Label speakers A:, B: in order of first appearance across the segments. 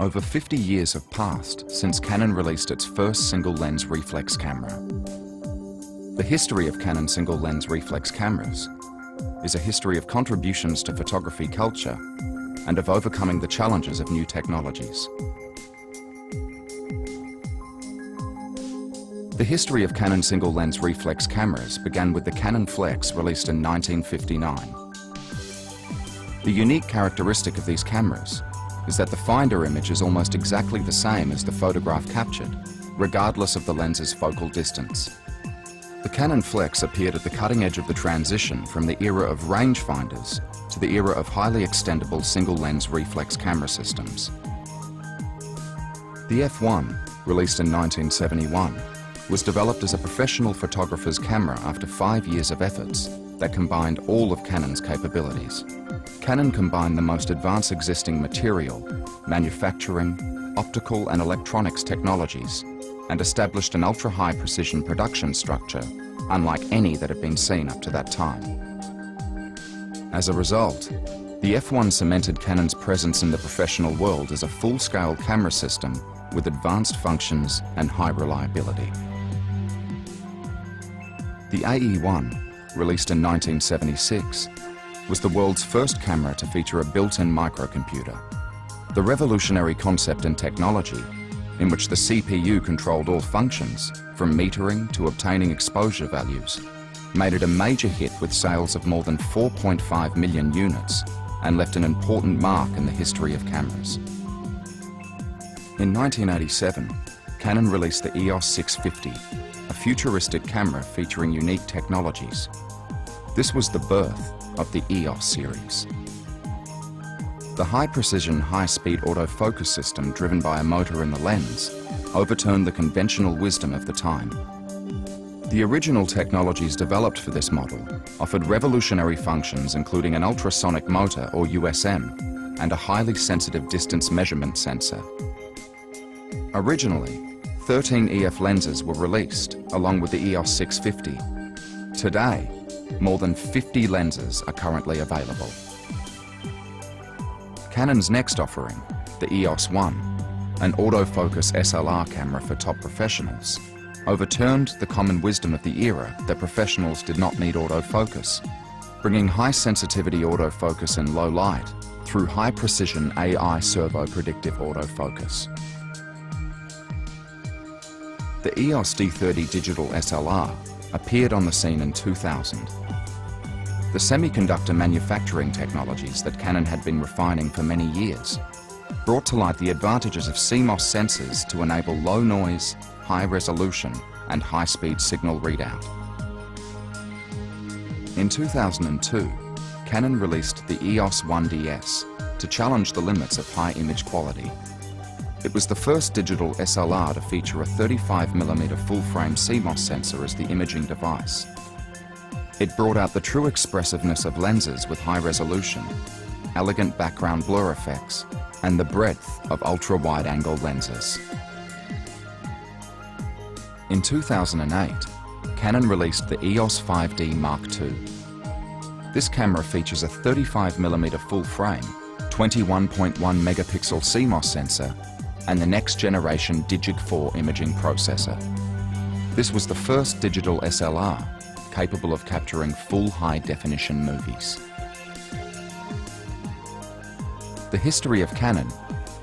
A: Over 50 years have passed since Canon released its first single-lens reflex camera. The history of Canon single-lens reflex cameras is a history of contributions to photography culture and of overcoming the challenges of new technologies. The history of Canon single-lens reflex cameras began with the Canonflex released in 1959. The unique characteristic of these cameras is that the finder image is almost exactly the same as the photograph captured, regardless of the lens's focal distance. The Canonflex appeared at the cutting edge of the transition from the era of rangefinders to the era of highly extendable single-lens reflex camera systems. The F1, released in 1971, was developed as a professional photographer's camera after five years of efforts that combined all of Canon's capabilities. Canon combined the most advanced existing material, manufacturing, optical and electronics technologies, and established an ultra-high precision production structure, unlike any that had been seen up to that time. As a result, the F1 cemented Canon's presence in the professional world as a full-scale camera system with advanced functions and high reliability. The AE1, released in 1976, was the world's first camera to feature a built-in microcomputer. The revolutionary concept in technology, in which the CPU controlled all functions, from metering to obtaining exposure values, made it a major hit with sales of more than 4.5 million units and left an important mark in the history of cameras. In 1987, Canon released the EOS 650, a futuristic camera featuring unique technologies. This was the birth of the EOS series. The high-precision, high-speed autofocus system driven by a motor in the lens overturned the conventional wisdom of the time. The original technologies developed for this model offered revolutionary functions including an ultrasonic motor or USM and a highly sensitive distance measurement sensor. Originally, 13 EF lenses were released along with the EOS 650. Today, more than 50 lenses are currently available. Canon's next offering, the EOS 1, an autofocus SLR camera for top professionals, overturned the common wisdom of the era that professionals did not need autofocus, bringing high sensitivity autofocus in low light through high precision AI servo predictive autofocus. The EOS D30 digital SLR appeared on the scene in 2000. The semiconductor manufacturing technologies that Canon had been refining for many years brought to light the advantages of CMOS sensors to enable low noise, high resolution and high speed signal readout. In 2002, Canon released the EOS 1DS to challenge the limits of high image quality it was the first digital SLR to feature a 35mm full-frame CMOS sensor as the imaging device. It brought out the true expressiveness of lenses with high resolution, elegant background blur effects, and the breadth of ultra-wide-angle lenses. In 2008, Canon released the EOS 5D Mark II. This camera features a 35mm full-frame, 21.1 megapixel CMOS sensor and the next generation Digic 4 imaging processor. This was the first digital SLR capable of capturing full high definition movies. The history of Canon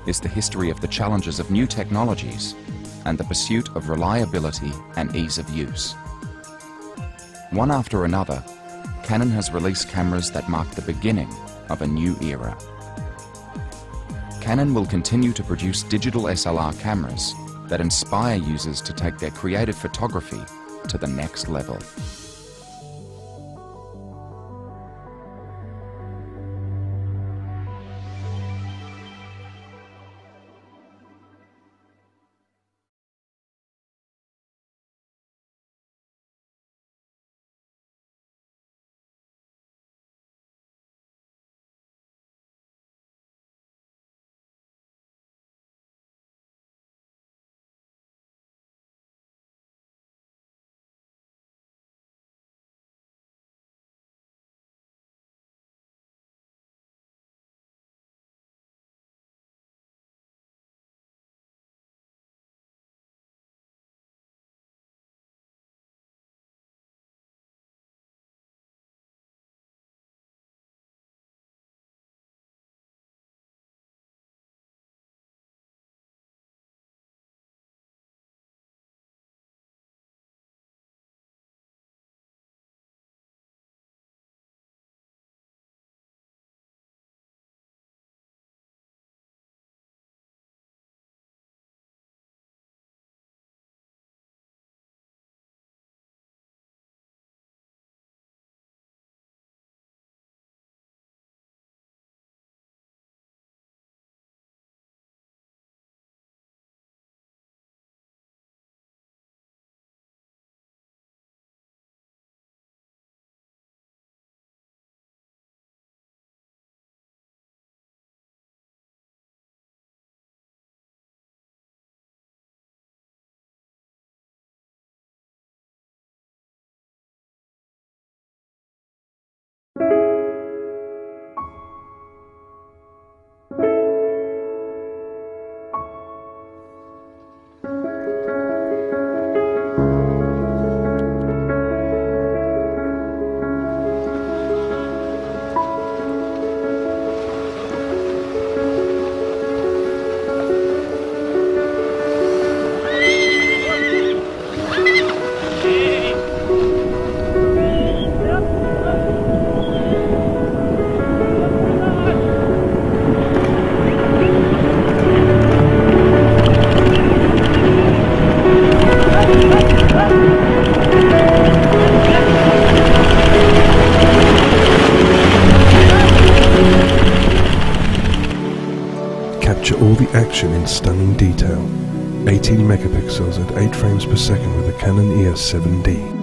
A: is the history of the challenges of new technologies and the pursuit of reliability and ease of use. One after another, Canon has released cameras that mark the beginning of a new era. Canon will continue to produce digital SLR cameras that inspire users to take their creative photography to the next level.
B: Action in stunning detail. 18 megapixels at 8 frames per second with the Canon EOS 7D.